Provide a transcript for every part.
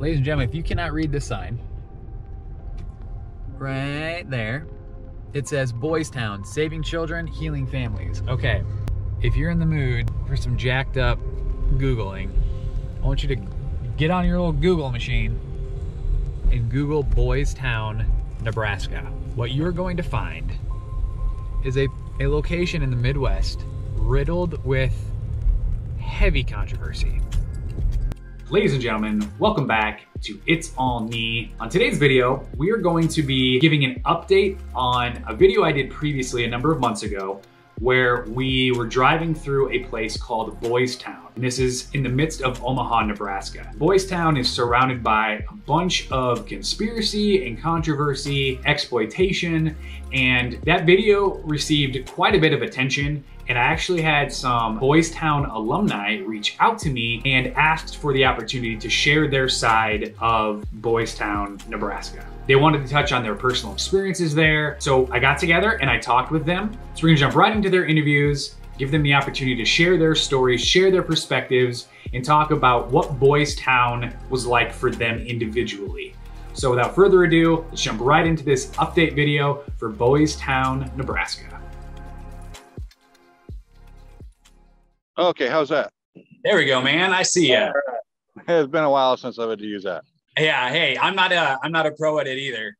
ladies and gentlemen, if you cannot read this sign, right there, it says Boys Town, saving children, healing families. Okay, if you're in the mood for some jacked up Googling, I want you to get on your little Google machine and Google Boys Town, Nebraska. What you're going to find is a, a location in the Midwest riddled with heavy controversy. Ladies and gentlemen, welcome back to It's All-Knee. On today's video, we are going to be giving an update on a video I did previously a number of months ago where we were driving through a place called Boys Town. And this is in the midst of Omaha, Nebraska. Boys Town is surrounded by a bunch of conspiracy and controversy, exploitation, and that video received quite a bit of attention and I actually had some Boys Town alumni reach out to me and asked for the opportunity to share their side of Boys Town, Nebraska. They wanted to touch on their personal experiences there. So I got together and I talked with them. So we're gonna jump right into their interviews, give them the opportunity to share their stories, share their perspectives, and talk about what Boys Town was like for them individually. So without further ado, let's jump right into this update video for Boys Town, Nebraska. Okay, how's that? There we go, man. I see ya. you. It's been a while since I've had to use that. Yeah. Hey, I'm not a I'm not a pro at it either.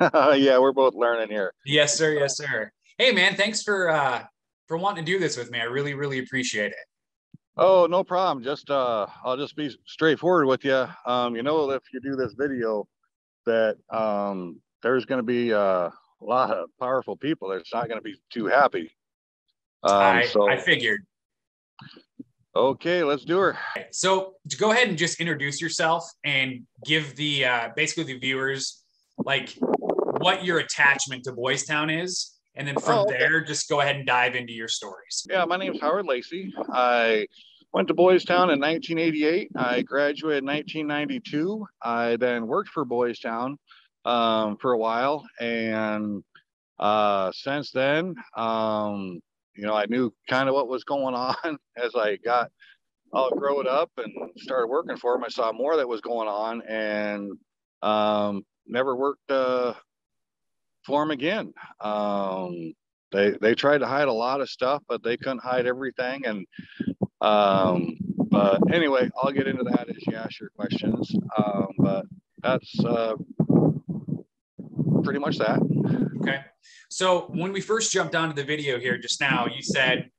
yeah, we're both learning here. Yes, sir. Yes, sir. Hey, man. Thanks for uh for wanting to do this with me. I really, really appreciate it. Oh, no problem. Just uh, I'll just be straightforward with you. Um, you know, if you do this video, that um, there's going to be uh, a lot of powerful people that's not going to be too happy. Um, I, so, I figured. Okay, let's do her. So go ahead and just introduce yourself and give the uh, basically the viewers like what your attachment to Boys Town is. And then from oh, okay. there, just go ahead and dive into your stories. Yeah, my name is Howard Lacy. I went to Boys Town in 1988. I graduated in 1992. I then worked for Boys Town um, for a while. And uh, since then, um, you know, I knew kind of what was going on as I got all grown up and started working for them. I saw more that was going on and um, never worked uh, for them again. Um, they they tried to hide a lot of stuff, but they couldn't hide everything. And um, but anyway, I'll get into that as you ask your questions. Um, but that's uh, pretty much that. Okay. So when we first jumped onto the video here just now, you said,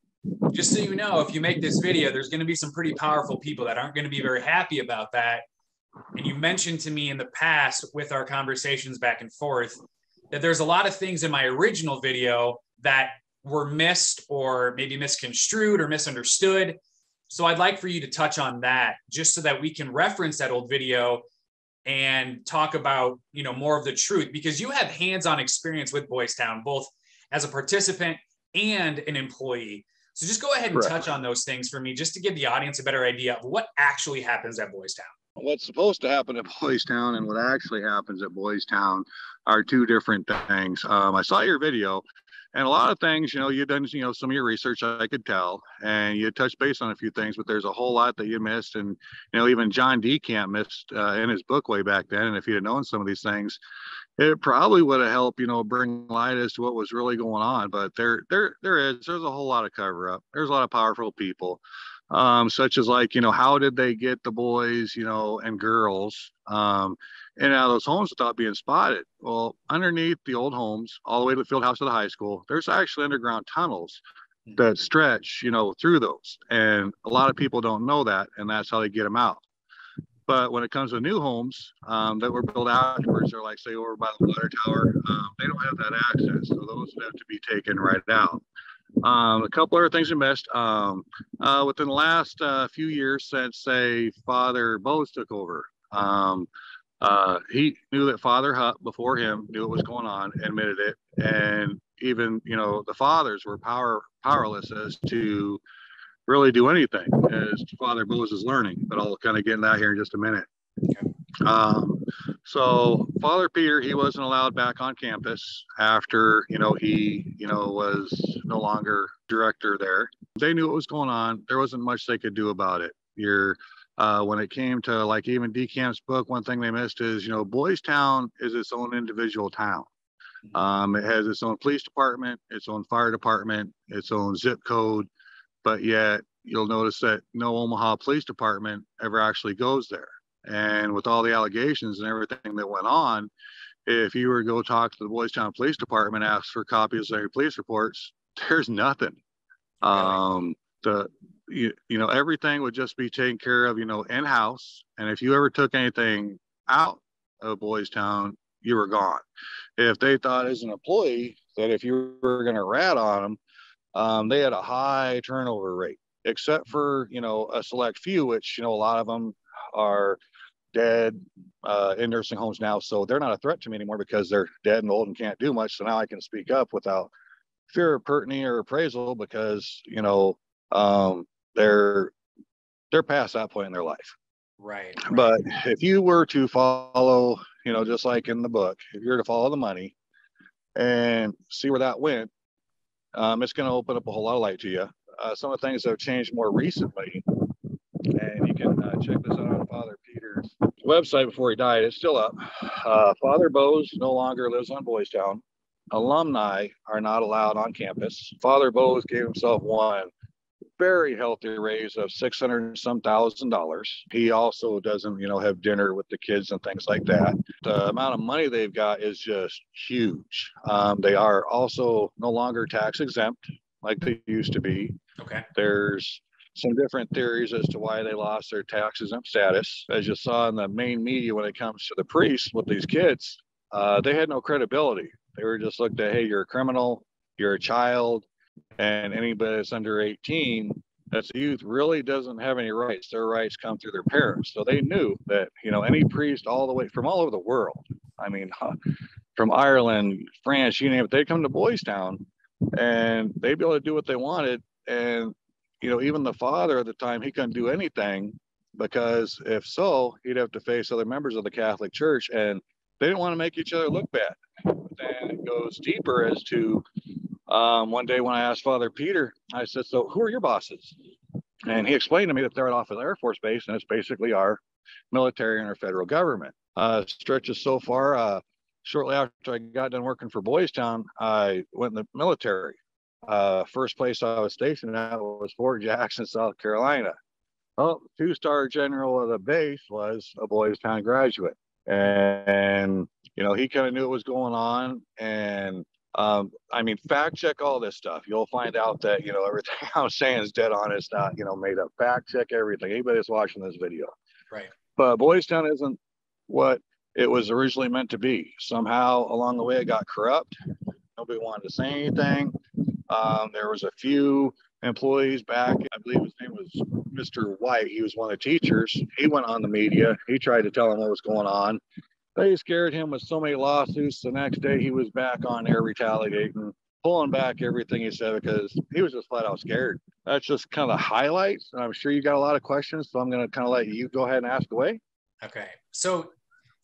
just so you know, if you make this video, there's going to be some pretty powerful people that aren't going to be very happy about that. And you mentioned to me in the past with our conversations back and forth that there's a lot of things in my original video that were missed or maybe misconstrued or misunderstood. So I'd like for you to touch on that just so that we can reference that old video and talk about you know more of the truth because you have hands-on experience with Boys Town, both as a participant and an employee. So just go ahead and touch on those things for me, just to give the audience a better idea of what actually happens at Boys Town. What's supposed to happen at Boys Town and what actually happens at Boys Town are two different things. Um, I saw your video, and a lot of things, you know, you've done, you know, some of your research, I could tell, and you touched base on a few things, but there's a whole lot that you missed. And, you know, even John DeCamp missed uh, in his book way back then. And if he'd known some of these things, it probably would have helped, you know, bring light as to what was really going on. But there, there, there is, there's a whole lot of cover up. There's a lot of powerful people, um, such as like, you know, how did they get the boys, you know, and girls, um, and out of those homes without being spotted. Well, underneath the old homes, all the way to the field house of the high school, there's actually underground tunnels hmm. that stretch, you know, through those. And a lot of people don't know that, and that's how they get them out. But when it comes to new homes um, that were built afterwards, they're like, say, over by the water tower, um, they don't have that access. So those have to be taken right out. Um, a couple other things we missed um, uh, within the last uh, few years since, say, Father Boes took over. Um, uh, he knew that Father Hutt before him knew what was going on, admitted it, and even you know the fathers were power powerless as to really do anything as Father Boes is learning. But I'll kind of get into that here in just a minute. Um, so Father Peter, he wasn't allowed back on campus after you know he you know was no longer director there. They knew what was going on. There wasn't much they could do about it. Your uh, when it came to like even DeCamp's book, one thing they missed is, you know, Boys Town is its own individual town. Um, it has its own police department, its own fire department, its own zip code, but yet you'll notice that no Omaha Police Department ever actually goes there. And with all the allegations and everything that went on, if you were to go talk to the Boys Town Police Department, ask for copies of their police reports, there's nothing. Um, the you, you know everything would just be taken care of, you know, in house. And if you ever took anything out of Boys Town, you were gone. If they thought as an employee that if you were going to rat on them, um, they had a high turnover rate, except for you know a select few, which you know a lot of them are dead uh, in nursing homes now, so they're not a threat to me anymore because they're dead and old and can't do much. So now I can speak up without fear of pertiny or appraisal because you know um, they're they're past that point in their life. Right, right. But if you were to follow, you know, just like in the book, if you're to follow the money and see where that went, um, it's going to open up a whole lot of light to you. Uh, some of the things that have changed more recently, and you can uh, check this out on Father Peter's website before he died. It's still up. Uh, Father Boes no longer lives on Boys Town. Alumni are not allowed on campus. Father Boes gave himself one very healthy raise of six hundred some thousand dollars. He also doesn't, you know, have dinner with the kids and things like that. The amount of money they've got is just huge. Um, they are also no longer tax exempt like they used to be. Okay. There's some different theories as to why they lost their tax exempt status. As you saw in the main media when it comes to the priests with these kids, uh, they had no credibility. They were just looked at, hey, you're a criminal, you're a child, and anybody that's under 18 that's a youth really doesn't have any rights their rights come through their parents so they knew that you know any priest all the way from all over the world i mean from ireland france you name it they come to boys town and they'd be able to do what they wanted and you know even the father at the time he couldn't do anything because if so he'd have to face other members of the catholic church and they didn't want to make each other look bad but then it goes deeper as to um, one day when I asked Father Peter, I said, So who are your bosses? And he explained to me that they're off of the Air Force Base and it's basically our military and our federal government. Uh, stretches so far. Uh, shortly after I got done working for Boys Town, I went in the military. Uh, first place I was stationed at was Fort Jackson, South Carolina. Well, two star general of the base was a Boys Town graduate. And, you know, he kind of knew what was going on. And um, I mean, fact check all this stuff. You'll find out that, you know, everything I'm saying is dead on. It's not, you know, made up. Fact check everything. Anybody that's watching this video. Right. But Boys Town isn't what it was originally meant to be. Somehow along the way, it got corrupt. Nobody wanted to say anything. Um, there was a few employees back. I believe his name was Mr. White. He was one of the teachers. He went on the media. He tried to tell them what was going on. They scared him with so many lawsuits. The next day, he was back on air retaliating, pulling back everything he said because he was just flat out scared. That's just kind of the highlights. And I'm sure you got a lot of questions, so I'm going to kind of let you go ahead and ask away. Okay. So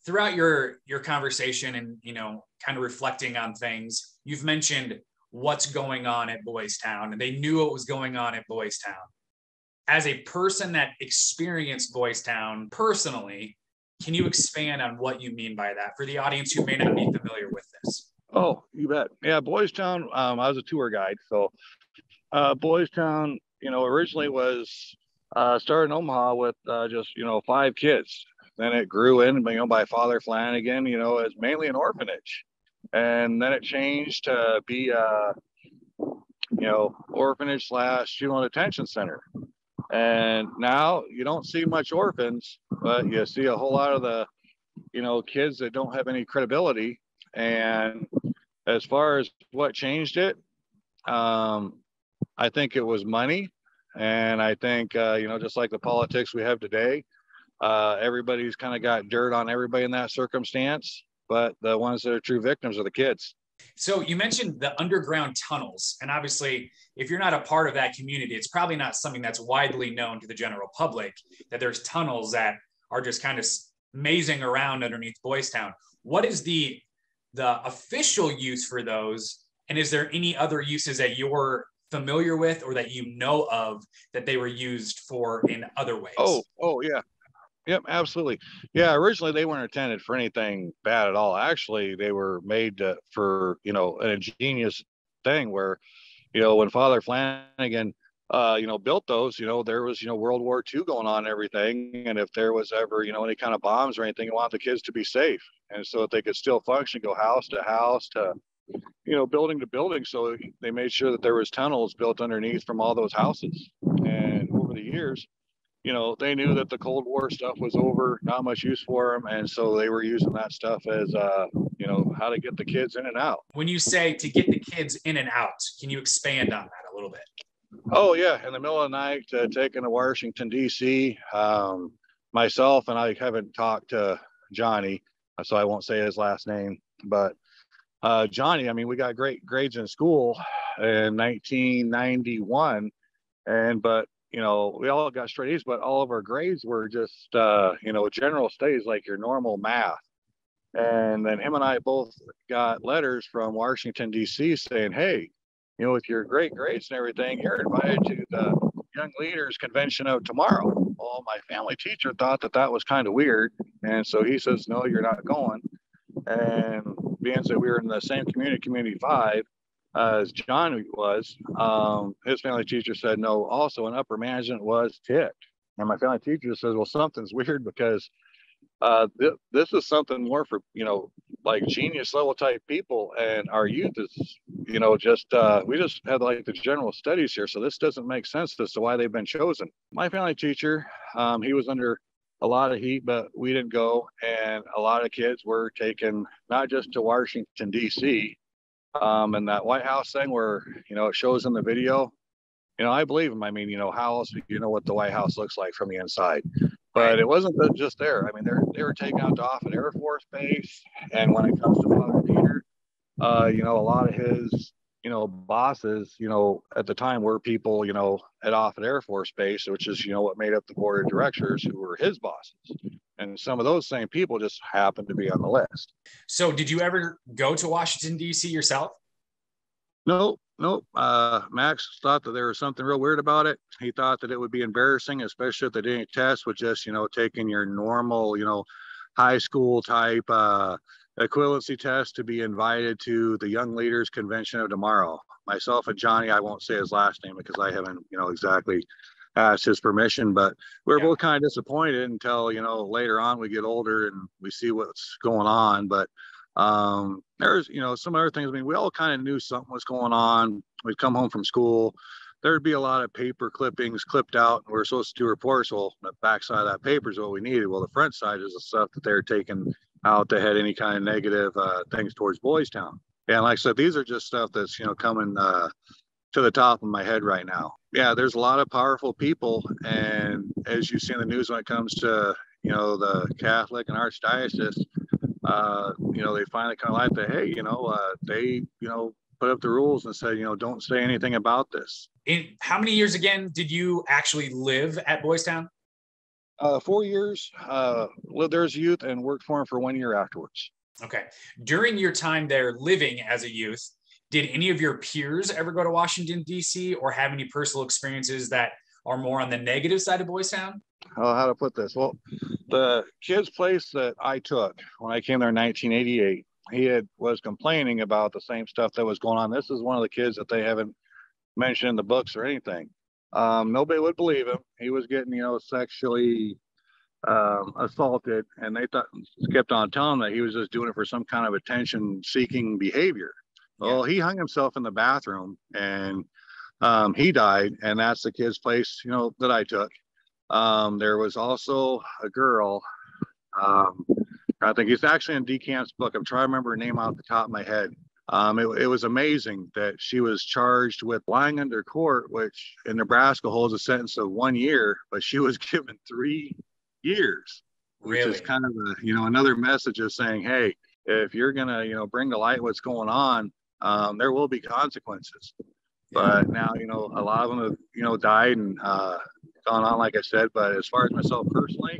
throughout your your conversation and you know kind of reflecting on things, you've mentioned what's going on at Boys Town, and they knew what was going on at Boys Town. As a person that experienced Boys Town personally, can you expand on what you mean by that for the audience who may not be familiar with this? Oh, you bet. Yeah, Boys Town. Um, I was a tour guide, so uh, Boys Town, you know, originally was uh, started in Omaha with uh, just you know five kids. Then it grew in, you know, by Father Flanagan, you know, as mainly an orphanage, and then it changed to be a uh, you know orphanage slash juvenile detention center. And now you don't see much orphans, but you see a whole lot of the, you know, kids that don't have any credibility. And as far as what changed it, um, I think it was money. And I think, uh, you know, just like the politics we have today, uh, everybody's kind of got dirt on everybody in that circumstance. But the ones that are true victims are the kids. So you mentioned the underground tunnels, and obviously, if you're not a part of that community, it's probably not something that's widely known to the general public that there's tunnels that are just kind of mazing around underneath Boys Town. What is the the official use for those, and is there any other uses that you're familiar with or that you know of that they were used for in other ways? Oh, oh yeah. Yep, absolutely. Yeah, originally they weren't intended for anything bad at all. Actually, they were made to, for, you know, an ingenious thing where, you know, when Father Flanagan uh, you know, built those, you know, there was, you know, World War II going on and everything. And if there was ever, you know, any kind of bombs or anything, you want the kids to be safe. And so that they could still function, go house to house to, you know, building to building. So they made sure that there was tunnels built underneath from all those houses. And over the years, you know, they knew that the Cold War stuff was over, not much use for them. And so they were using that stuff as, uh, you know, how to get the kids in and out. When you say to get the kids in and out, can you expand on that a little bit? Oh yeah, in the middle of the night, uh, taking to Washington D.C. Um, myself and I haven't talked to Johnny, so I won't say his last name. But uh, Johnny, I mean, we got great grades in school in 1991, and but you know we all got straight A's, but all of our grades were just uh, you know general studies like your normal math. And then him and I both got letters from Washington D.C. saying, "Hey, you know, with your great grades and everything, you're invited to the Young Leaders Convention of tomorrow. Well, my family teacher thought that that was kind of weird. And so he says, no, you're not going. And being that we were in the same community, Community 5, uh, as John was, um, his family teacher said no also, an upper management was ticked. And my family teacher says, well, something's weird because uh, th- this is something more for you know like genius level type people and our youth is you know just uh, we just had like the general studies here so this doesn't make sense as to why they've been chosen my family teacher um, he was under a lot of heat but we didn't go and a lot of kids were taken not just to washington d.c um, and that white house thing where you know it shows in the video. You know i believe him. I mean you know how else you know what the white house looks like from the inside. But it wasn't just there. I mean, they're they were taken out to Offutt Air Force Base, and when it comes to Father Peter, uh, you know, a lot of his you know bosses, you know, at the time were people you know at Offutt Air Force Base, which is you know what made up the board of directors, who were his bosses, and some of those same people just happened to be on the list. So, did you ever go to Washington D.C. yourself? Nope, nope. Uh, Max thought that there was something real weird about it. He thought that it would be embarrassing, especially if they didn't test with just, you know, taking your normal, you know, high school type uh, equivalency test to be invited to the Young Leaders Convention of tomorrow. Myself and Johnny, I won't say his last name because I haven't, you know, exactly asked his permission, but we are yeah. both kind of disappointed until, you know, later on we get older and we see what's going on. But um, there's, you know, some other things. I mean, we all kind of knew something was going on. We'd come home from school. There'd be a lot of paper clippings clipped out. And we are supposed to do reports. Well, the backside of that paper is what we needed. Well, the front side is the stuff that they're taking out that had any kind of negative uh, things towards Boys Town. And like I said, these are just stuff that's, you know, coming uh, to the top of my head right now. Yeah, there's a lot of powerful people. And as you see in the news when it comes to, you know, the Catholic and Archdiocese, uh, you know, they finally kind of like that, hey, you know, uh, they, you know, put up the rules and said, you know, don't say anything about this. In how many years again did you actually live at Boys Town? Uh, four years. Uh, lived there as a youth and worked for him for one year afterwards. Okay. During your time there living as a youth, did any of your peers ever go to Washington, D.C., or have any personal experiences that are more on the negative side of Boys Town? Oh, how to put this? Well, the kid's place that I took when I came there in 1988, he had was complaining about the same stuff that was going on. This is one of the kids that they haven't mentioned in the books or anything. Um, nobody would believe him. He was getting, you know, sexually um, assaulted, and they thought kept on telling him that he was just doing it for some kind of attention-seeking behavior. Well, he hung himself in the bathroom, and um, he died, and that's the kid's place, you know, that I took. Um, there was also a girl. Um, I think it's actually in DeCamp's book. I'm trying to remember her name off the top of my head. Um, it, it, was amazing that she was charged with lying under court, which in Nebraska holds a sentence of one year, but she was given three years, which really? is kind of a, you know another message of saying, hey, if you're gonna you know bring to light what's going on, um, there will be consequences. But now you know a lot of them have you know died and uh, gone on, like I said. But as far as myself personally,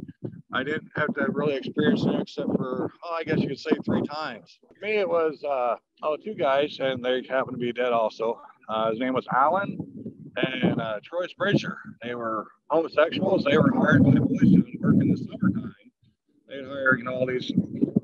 I didn't have to really experience it except for, oh, I guess you could say three times. For me, it was uh, oh, two guys, and they happened to be dead also. Uh, his name was Alan and uh, Troy Bridger. They were homosexuals. They were hired by boys to work in the summertime. They'd hire, you know, all these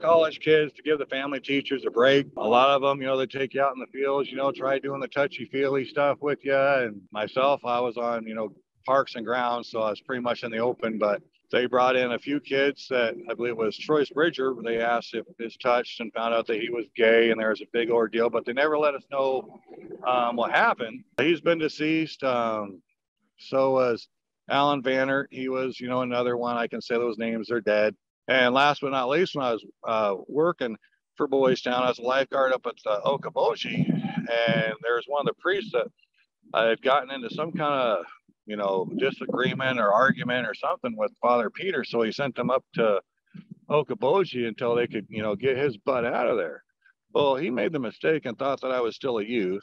college kids to give the family teachers a break. A lot of them, you know, they take you out in the fields, you know, try doing the touchy feely stuff with you. And myself, I was on, you know, parks and grounds, so I was pretty much in the open. But they brought in a few kids that I believe was Troy Bridger. They asked if his touched and found out that he was gay, and there was a big ordeal, but they never let us know um, what happened. He's been deceased. Um, so was Alan Vanner. He was, you know, another one. I can say those names They're dead. And last but not least, when I was uh, working for Boys Town, I was a lifeguard up at uh, and there was one of the priests that I had gotten into some kind of, you know, disagreement or argument or something with Father Peter. So he sent them up to Okoboji until they could, you know, get his butt out of there. Well, he made the mistake and thought that I was still a youth,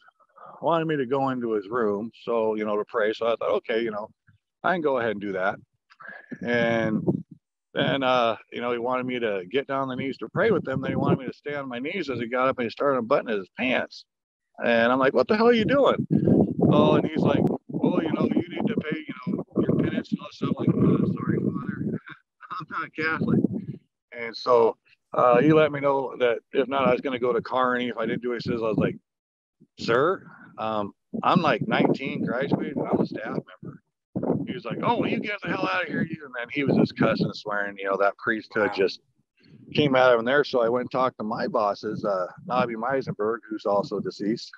wanted me to go into his room, so you know, to pray. So I thought, okay, you know, I can go ahead and do that. And then, uh, you know, he wanted me to get down on the knees to pray with him. Then he wanted me to stay on my knees as he got up and he started unbuttoning his pants. And I'm like, what the hell are you doing? Oh, and he's like, well, you know, need to pay, you know, your penance and all stuff. I'm like, oh, sorry, Father, I'm not Catholic. And so uh, he let me know that if not, I was going to go to Kearney. if I didn't do what he says. I was like, sir, um, I'm like 19, graduated, I'm a staff member he was like, "Oh, you get the hell out of here, you!" And then he was just cussing and swearing. You know, that priesthood wow. just came out of him there. So I went and talked to my bosses, uh, Nabi Meisenberg, who's also deceased.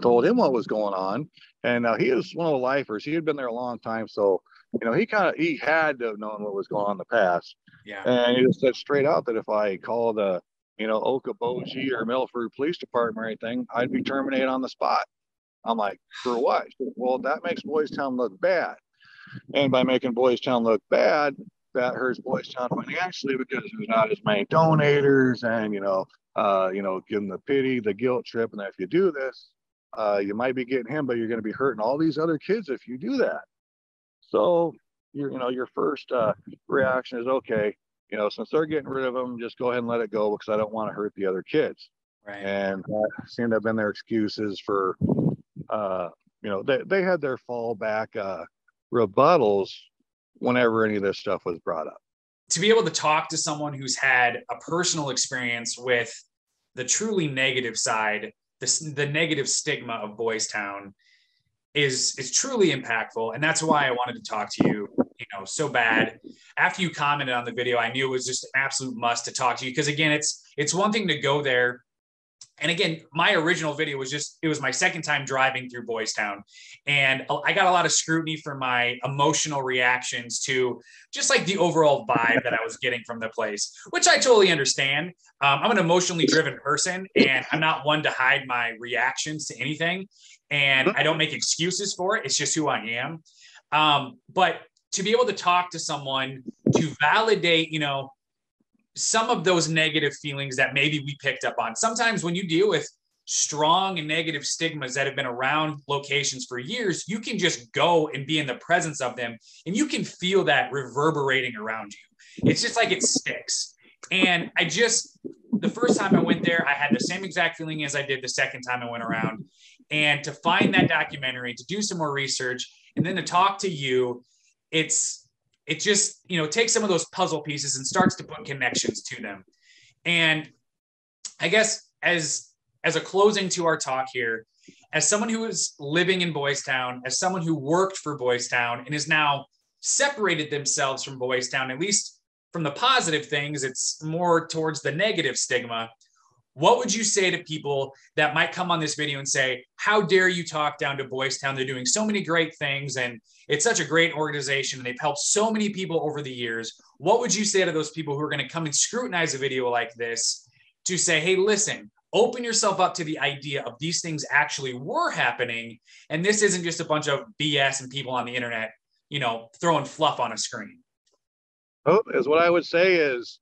told him what was going on, and uh, he was one of the lifers. He had been there a long time, so you know he kind of he had to have known what was going on in the past. Yeah. And he just said straight out that if I called the you know Okoboji or Milford Police Department or anything, I'd be terminated on the spot. I'm like, for what? Well, that makes Boys Town look bad. And by making Boys Town look bad, that hurts Boys Town financially because there's not as many donators and, you know, uh, you know, give them the pity, the guilt trip. And if you do this, uh, you might be getting him, but you're going to be hurting all these other kids if you do that. So, your, you know, your first uh, reaction is okay. You know, since they're getting rid of them, just go ahead and let it go because I don't want to hurt the other kids. Right. And that seemed to have been their excuses for uh, you know, they, they had their fallback uh, rebuttals whenever any of this stuff was brought up. To be able to talk to someone who's had a personal experience with the truly negative side, the, the negative stigma of Boys Town is is truly impactful. And that's why I wanted to talk to you, you know, so bad. After you commented on the video, I knew it was just an absolute must to talk to you. Because again, it's it's one thing to go there and again, my original video was just, it was my second time driving through Boys Town. And I got a lot of scrutiny for my emotional reactions to just like the overall vibe that I was getting from the place, which I totally understand. Um, I'm an emotionally driven person and I'm not one to hide my reactions to anything. And I don't make excuses for it. It's just who I am. Um, but to be able to talk to someone to validate, you know, some of those negative feelings that maybe we picked up on. Sometimes when you deal with strong and negative stigmas that have been around locations for years, you can just go and be in the presence of them and you can feel that reverberating around you. It's just like it sticks. And I just, the first time I went there, I had the same exact feeling as I did the second time I went around. And to find that documentary, to do some more research, and then to talk to you, it's it just you know takes some of those puzzle pieces and starts to put connections to them. And i guess as as a closing to our talk here as someone who is living in boys town as someone who worked for boys town and is now separated themselves from boys town at least from the positive things it's more towards the negative stigma what would you say to people that might come on this video and say, How dare you talk down to Boys Town? They're doing so many great things and it's such a great organization and they've helped so many people over the years. What would you say to those people who are going to come and scrutinize a video like this to say, Hey, listen, open yourself up to the idea of these things actually were happening. And this isn't just a bunch of BS and people on the internet, you know, throwing fluff on a screen. Oh, is what I would say is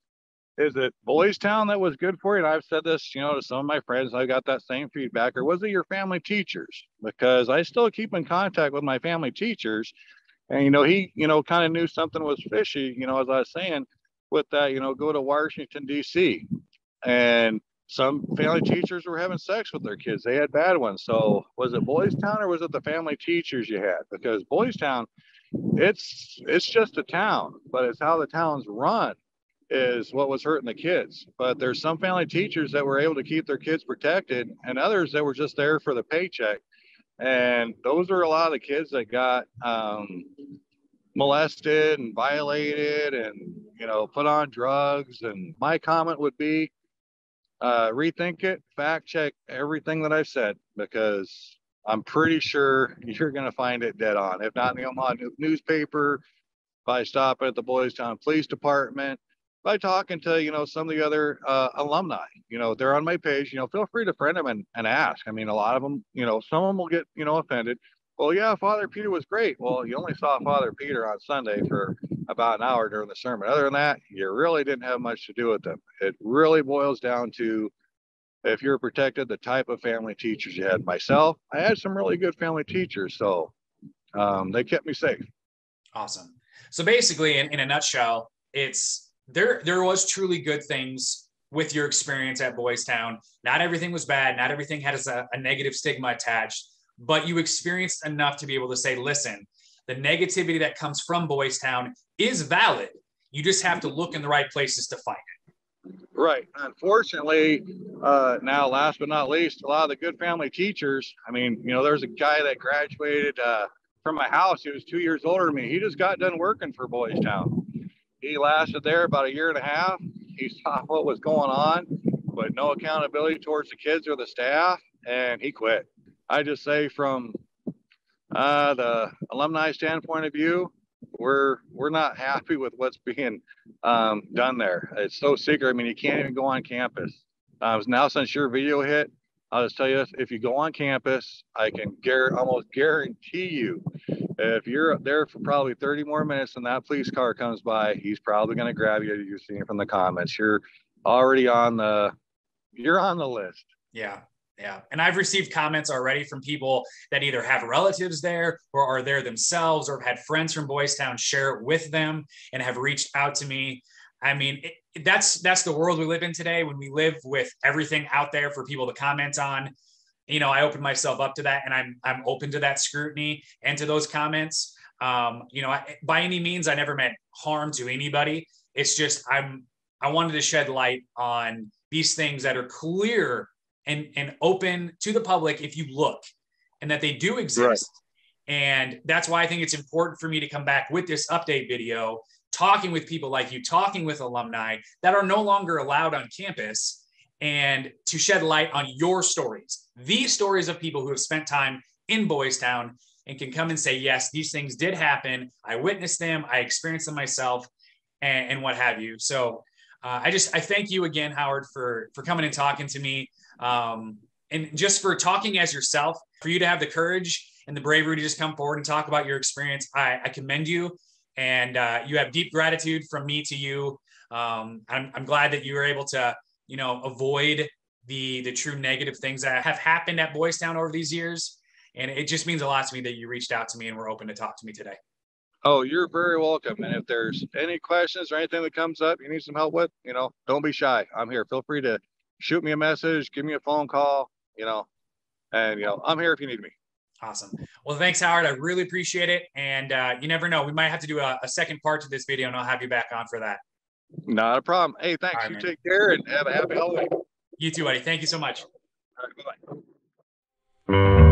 is it Boys Town that was good for you? And I've said this, you know, to some of my friends, I got that same feedback. Or was it your family teachers? Because I still keep in contact with my family teachers. And, you know, he, you know, kind of knew something was fishy, you know, as I was saying, with that, you know, go to Washington, D.C. And some family teachers were having sex with their kids. They had bad ones. So was it Boys Town or was it the family teachers you had? Because Boys Town, it's it's just a town, but it's how the town's run is what was hurting the kids. But there's some family teachers that were able to keep their kids protected, and others that were just there for the paycheck. And those are a lot of the kids that got um, molested and violated, and you know put on drugs. And my comment would be, uh, rethink it, fact check everything that I've said because I'm pretty sure you're going to find it dead on. If not in the Omaha newspaper, by stopping at the Boys Town Police Department, by talking to you know some of the other uh, alumni. You know, they're on my page. You know, feel free to friend them and, and ask. I mean, a lot of them, you know, some of them will get you know offended. Well, yeah, Father Peter was great. Well, you only saw Father Peter on Sunday for about an hour during the sermon. Other than that, you really didn't have much to do with them. It really boils down to if you're protected, the type of family teachers you had. Myself, I had some really good family teachers, so um, they kept me safe. Awesome. So basically, in, in a nutshell, it's there there was truly good things with your experience at Boys Town. Not everything was bad. Not everything had a, a negative stigma attached, but you experienced enough to be able to say, listen, the negativity that comes from Boys Town is valid. You just have to look in the right places to find it. Right. Unfortunately, uh, now last but not least, a lot of the good family teachers. I mean, you know, there's a guy that graduated uh, from my house. He was two years older than me. He just got done working for Boys Town he lasted there about a year and a half. He saw what was going on, but no accountability towards the kids or the staff, and he quit. I just say from uh, the alumni standpoint of view, we're we're not happy with what's being um, done there. It's so secret. I mean, you can't even go on campus. Uh, now since your video hit, I'll just tell you this: if you go on campus, I can gar- almost guarantee you if you're there for probably 30 more minutes and that police car comes by, he's probably going to grab you. You're seeing it from the comments. You're already on the you're on the list. Yeah. Yeah. And I've received comments already from people that either have relatives there or are there themselves or have had friends from Boys Town share it with them and have reached out to me. I mean, it, that's that's the world we live in today when we live with everything out there for people to comment on you know, I open myself up to that and I'm, I'm open to that scrutiny and to those comments. Um, you know, I, by any means, I never meant harm to anybody. It's just, I'm, I wanted to shed light on these things that are clear and, and open to the public if you look and that they do exist. Right. And that's why I think it's important for me to come back with this update video, talking with people like you, talking with alumni that are no longer allowed on campus and to shed light on your stories, these stories of people who have spent time in Boys Town and can come and say, yes, these things did happen. I witnessed them, I experienced them myself, and, and what have you. So uh, I just I thank you again, Howard, for for coming and talking to me, um, and just for talking as yourself. For you to have the courage and the bravery to just come forward and talk about your experience, I, I commend you, and uh, you have deep gratitude from me to you. Um, I'm, I'm glad that you were able to you know, avoid the the true negative things that have happened at Boys Town over these years. And it just means a lot to me that you reached out to me and were open to talk to me today. Oh, you're very welcome. And if there's any questions or anything that comes up you need some help with, you know, don't be shy. I'm here. Feel free to shoot me a message, give me a phone call, you know, and, you know, I'm here if you need me. Awesome. Well, thanks, Howard. I really appreciate it. And uh, you never know, we might have to do a, a second part to this video and I'll have you back on for that. Not a problem. Hey, thanks. Right, you man. take care and have a happy holiday. You too, buddy. Thank you so much. All right, bye-bye.